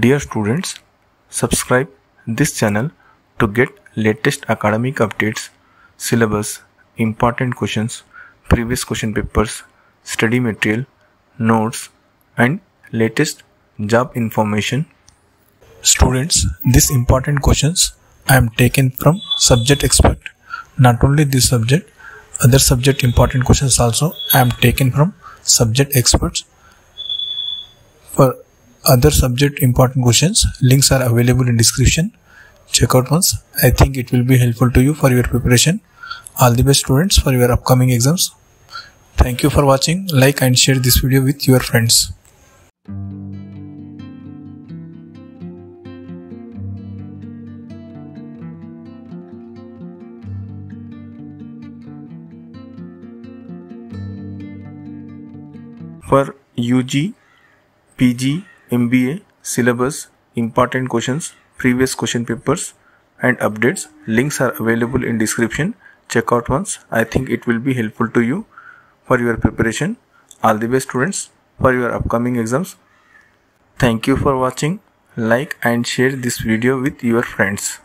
Dear students, subscribe this channel to get latest academic updates, syllabus, important questions, previous question papers, study material, notes and latest job information. Students, these important questions I am taken from subject expert. Not only this subject, other subject important questions also I am taken from subject experts. For other subject important questions, links are available in description. Check out once. I think it will be helpful to you for your preparation. All the best students for your upcoming exams. Thank you for watching. Like and share this video with your friends. For UG, PG, MBA syllabus, important questions, previous question papers and updates. Links are available in description. Check out once. I think it will be helpful to you for your preparation. All the best students for your upcoming exams. Thank you for watching. Like and share this video with your friends.